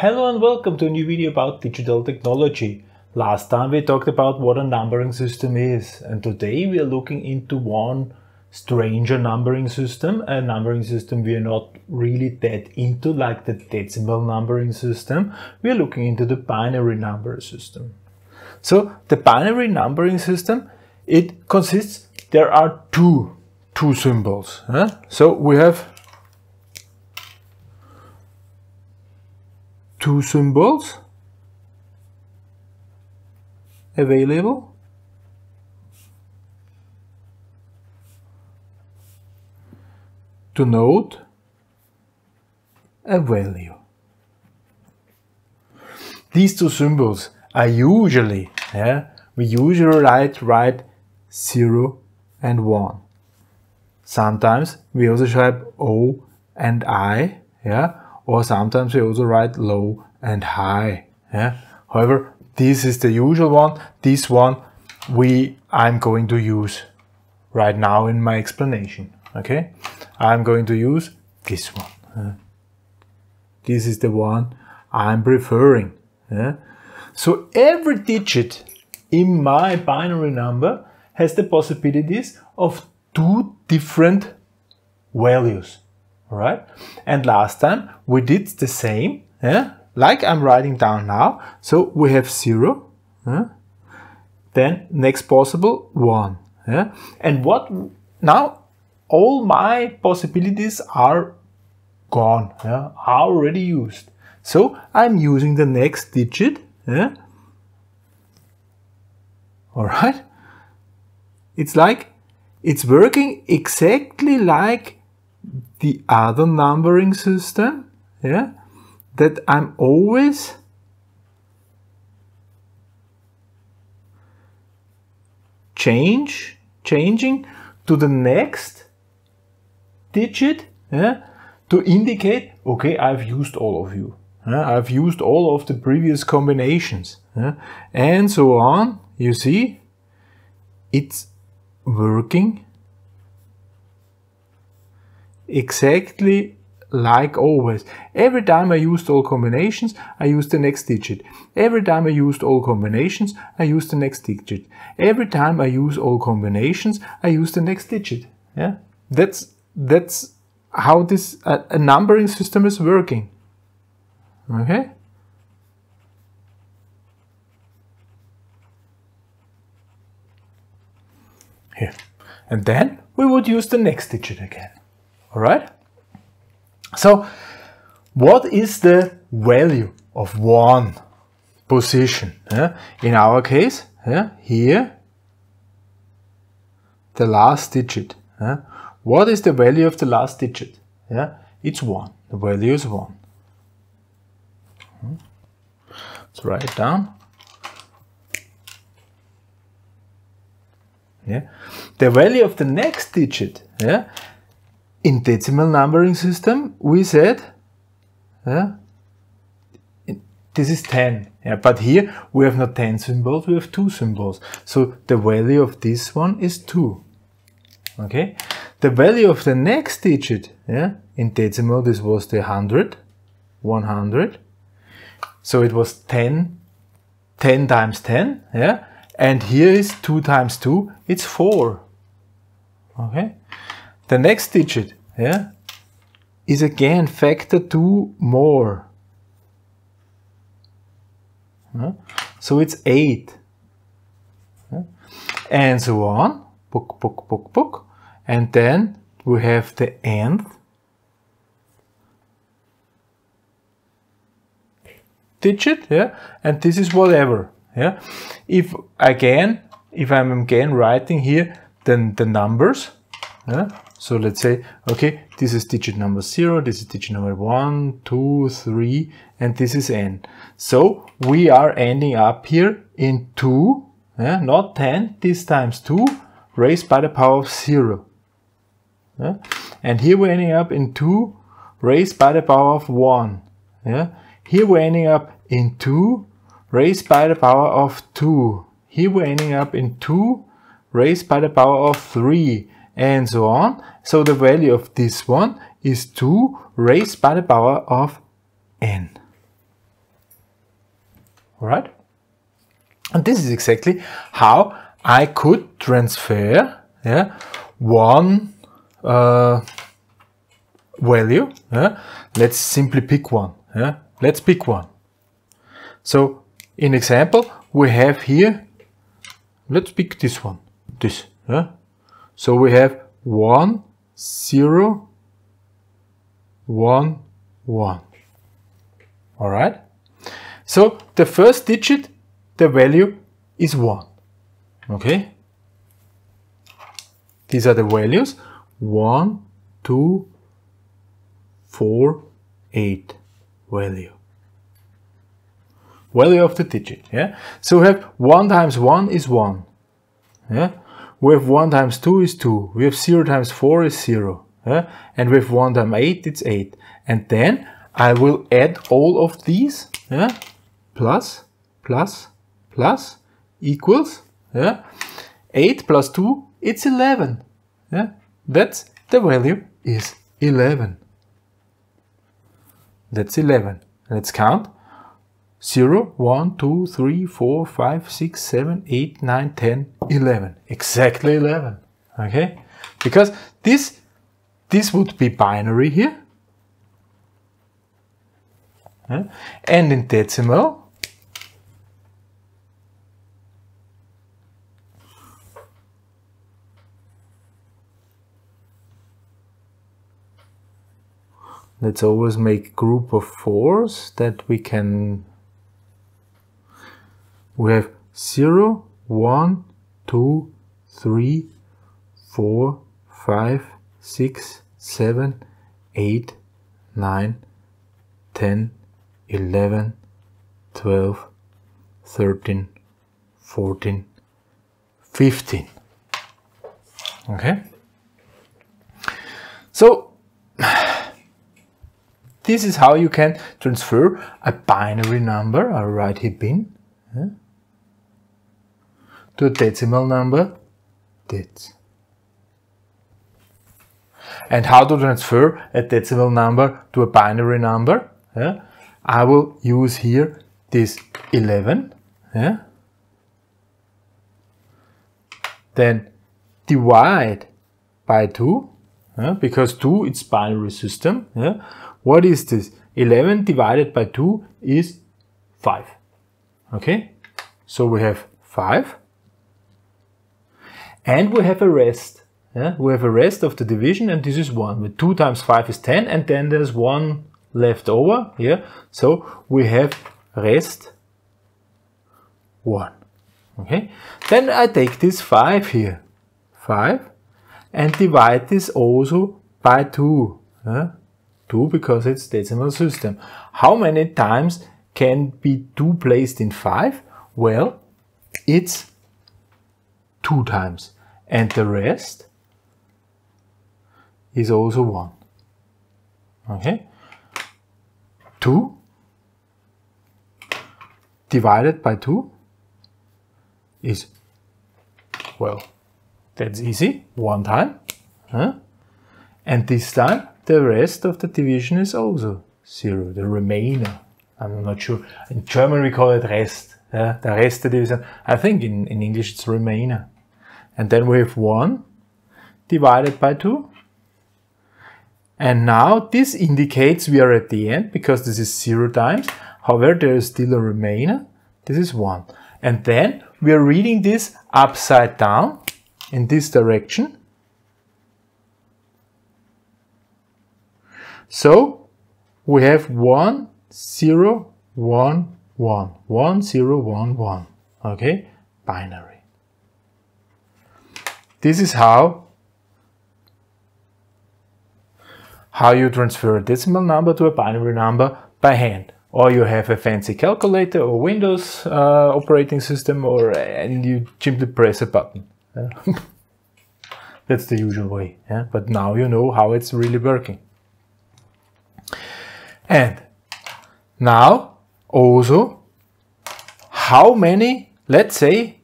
Hello and welcome to a new video about digital technology. Last time we talked about what a numbering system is and today we are looking into one stranger numbering system, a numbering system we are not really that into like the decimal numbering system. We are looking into the binary number system. So the binary numbering system, it consists, there are two, two symbols. Huh? So we have two symbols available to note a value. These two symbols are usually, yeah, we usually write, write 0 and 1. Sometimes we also write O and I, yeah, or sometimes we also write low and high. Yeah? However, this is the usual one. This one we I'm going to use right now in my explanation. Okay, I'm going to use this one. This is the one I'm preferring. Yeah? So every digit in my binary number has the possibilities of two different values. Right. And last time we did the same, yeah? like I'm writing down now. So we have zero, yeah? then next possible one. Yeah? And what now all my possibilities are gone, yeah? already used. So I'm using the next digit. Yeah? All right. It's like it's working exactly like the other numbering system, yeah, that I'm always change, changing to the next digit, yeah, to indicate, okay, I've used all of you. Yeah, I've used all of the previous combinations, yeah, and so on. You see, it's working exactly like always. Every time I used all combinations, I used the next digit. Every time I used all combinations, I used the next digit. Every time I use all combinations, I use the next digit. Yeah, that's that's how this uh, a numbering system is working. Okay. Here, and then we would use the next digit again. All right. So what is the value of one position? Yeah? In our case, yeah, here, the last digit. Yeah? What is the value of the last digit? Yeah? It's 1. The value is 1. Hmm? Let's write it down. Yeah. The value of the next digit yeah, in decimal numbering system, we said, yeah, this is 10. Yeah, but here we have not 10 symbols, we have two symbols. So the value of this one is 2. Okay? The value of the next digit, yeah, in decimal this was the 100, 100. So it was 10, 10 times 10, yeah? And here is 2 times 2, it's 4. Okay? The next digit, yeah, is again factor 2 more. Yeah? So it's 8. Yeah? And so on, book, book, book, book. And then we have the nth digit, yeah, and this is whatever, yeah. If again, if I'm again writing here, then the numbers, yeah, so let's say, okay, this is digit number 0, this is digit number 1, 2, 3, and this is n. So we are ending up here in 2, yeah, not 10, this times 2, raised by the power of 0. Yeah? And here we're ending up in 2 raised by the power of 1. Yeah? Here we're ending up in 2 raised by the power of 2. Here we're ending up in 2 raised by the power of 3 and so on. So the value of this one is 2 raised by the power of n. All right? And this is exactly how I could transfer yeah, one uh, value. Yeah? Let's simply pick one. Yeah? Let's pick one. So in example, we have here, let's pick this one, this. Yeah? So we have 1, 0, 1, 1. All right? So the first digit, the value is 1. Okay? These are the values 1, 2, 4, 8 value. Value of the digit. Yeah? So we have 1 times 1 is 1. Yeah? We have 1 times 2 is 2. We have 0 times 4 is 0. Yeah? And we have 1 times 8 it's 8. And then I will add all of these. Yeah? plus, plus, plus equals, yeah, 8 plus 2, it's 11. Yeah, that's the value is 11. That's 11. Let's count. 0, 1, 2, 3, 4, 5, 6, 7, 8, 9, 10, 11. Exactly 11. Okay? Because this, this would be binary here. And in decimal, let's always make group of fours that we can we have 0 1 2 3 4 5 6 7 8 9 10 11 12 13 14 15 okay? So this is how you can transfer a binary number, I'll write here bin, yeah, to a decimal number, dit. And how to transfer a decimal number to a binary number? Yeah? I will use here this 11. Yeah? Then divide by 2, yeah? because 2 is binary system. Yeah? What is this? 11 divided by 2 is 5. Okay? So we have 5. And we have a rest. Yeah? We have a rest of the division and this is 1. With 2 times 5 is 10 and then there's 1 left over. Yeah? So we have rest 1. Okay? Then I take this 5 here. 5 and divide this also by 2. Yeah? 2 because it's decimal system. How many times can be 2 placed in 5? Well, it's 2 times. And the rest is also 1. Okay? 2 divided by 2 is, well, that's easy, one time. Huh? And this time the rest of the division is also zero, the remainder. I'm not sure. In German we call it Rest. Yeah, the rest of the division. I think in, in English it's remainder. And then we have 1 divided by 2. And now this indicates we are at the end because this is 0 times. However, there is still a remainder. This is 1. And then we are reading this upside down in this direction. So we have 1, 0, 1, 1, 1, 0, 1, 1. Okay, binary. This is how how you transfer a decimal number to a binary number by hand. Or you have a fancy calculator or Windows uh, operating system or and you simply press a button. That's the usual way. Yeah? But now you know how it's really working. And now also how many, let's say,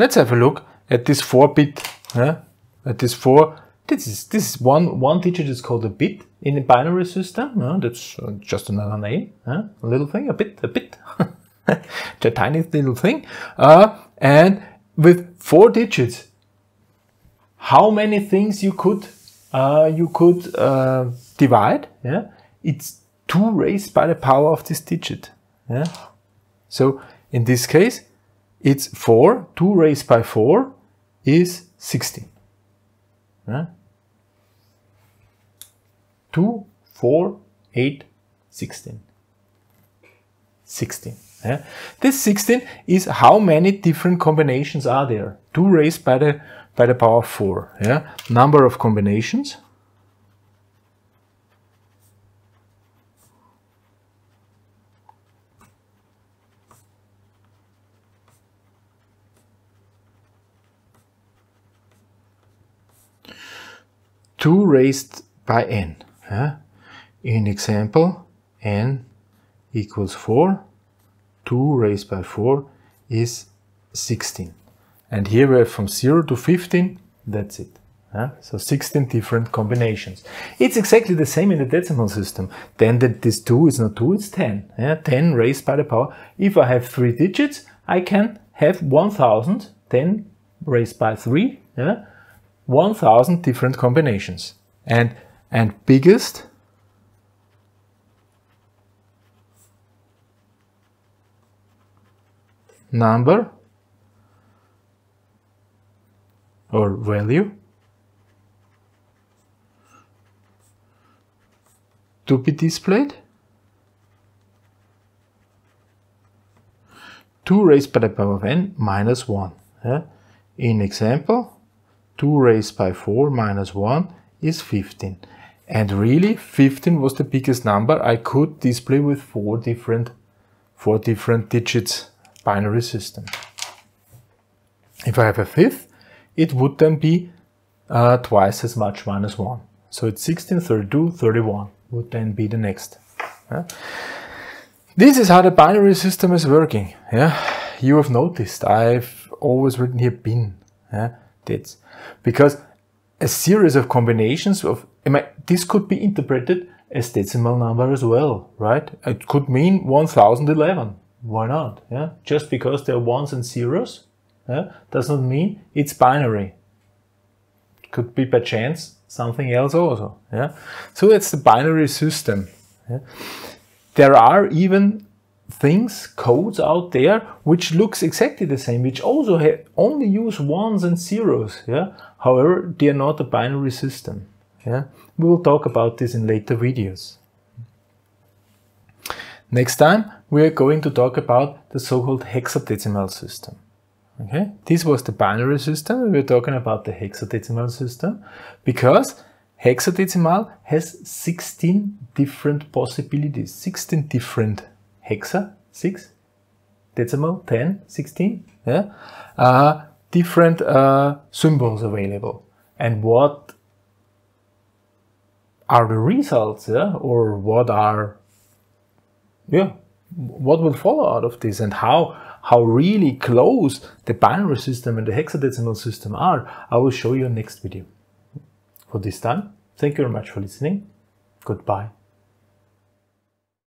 let's have a look at this 4-bit, uh, at this 4 this is this is one one digit is called a bit in a binary system. Uh, that's uh, just another name, uh, a little thing, a bit, a bit, a tiny little thing. Uh, and with four digits, how many things you could uh, you could uh, divide? Yeah, it's two raised by the power of this digit. Yeah, so in this case, it's four. Two raised by four is sixteen. Yeah. 2, 4, 8, 16. 16. Yeah? This 16 is how many different combinations are there. 2 raised by the, by the power of 4. Yeah? Number of combinations. Two raised by n. Yeah? In example, n equals 4, 2 raised by 4 is 16. And here we have from 0 to 15, that's it. Yeah? So 16 different combinations. It's exactly the same in the decimal system. Then that this 2 is not 2, it's 10. Yeah? 10 raised by the power. If I have 3 digits, I can have 1000, 10 raised by 3, yeah? 1000 different combinations. And and biggest number or value to be displayed 2 raised by the power of n minus 1 yeah? in example 2 raised by 4 minus 1 is 15 and really 15 was the biggest number I could display with four different, four different digits binary system. If I have a fifth, it would then be uh, twice as much minus 1. So it's 16, 32, 31 would then be the next. Yeah? This is how the binary system is working. Yeah, You have noticed I've always written here bin. Yeah? That's because a series of combinations of this could be interpreted as decimal number as well, right? It could mean 1011. Why not? Yeah, just because there are ones and zeros, yeah, does not mean it's binary. It could be by chance something else also. Yeah, so that's the binary system. Yeah? There are even things, codes out there which looks exactly the same, which also only use ones and zeros. Yeah, however, they are not a binary system. Yeah, we will talk about this in later videos. Next time we are going to talk about the so-called hexadecimal system. Okay, this was the binary system. We're talking about the hexadecimal system because hexadecimal has 16 different possibilities, 16 different hexa, 6, decimal, 10, 16, yeah, uh, different uh, symbols available. And what are the results yeah? or what are yeah what will follow out of this? And how how really close the binary system and the hexadecimal system are i will show you in next video. For this time thank you very much for listening. Goodbye